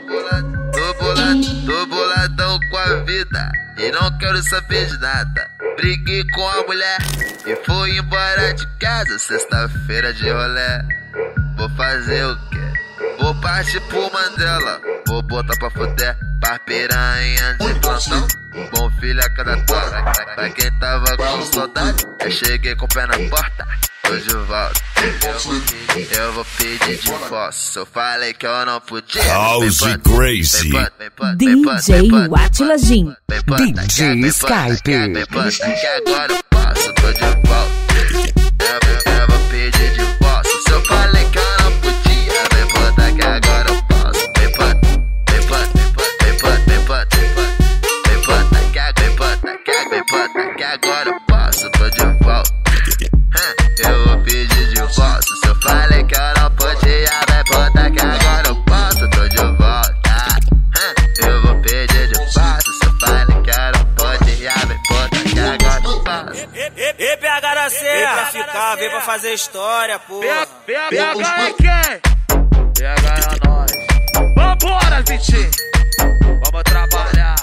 Tô boladão, tô boladão, tô boladão com a vida e não quero saber de nada. Briguei com a mulher e fui embora de casa. Sexta-feira de rolé, vou fazer o quê? Vou partir pro Mandela, vou botar pra fuder, pra piranha de plantão. Bom filho a cada tora, pra quem tava com saudade, eu cheguei com o pé na porta. Tô de volta, eu vou pedir divórcio. Eu falei que eu não podia. House Crazy. DJ vem, put, Atila Jim. DJ Skype. Ficar, vem pra fazer história, porra. PH é quem? PH é nós. Vambora, Vitinho. Vamos trabalhar.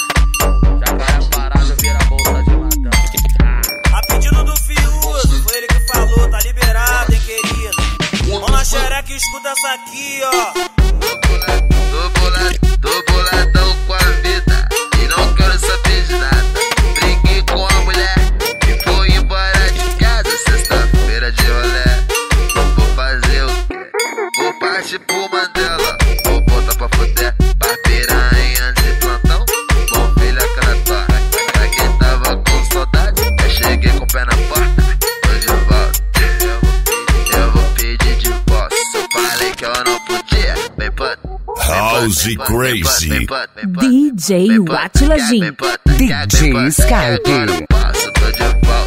Jacaré parado vira bolsa de ladrão. A pedido do Fiuso, foi ele que falou, tá liberado, hein, querido. Mão na xereca e escuta essa aqui, ó. Pro Mandela, vou botar pra fuder, pra piranha de plantão. Bom filho a cara tora, pra quem tava com saudade, eu cheguei com o pé na porta. Tô de volta, eu vou pedir, eu vou pedir divórcio. Eu falei que eu não podia, vem put. House Crazy. DJ Atila Jim. DJ Skype. Agora eu posso, tô de volta.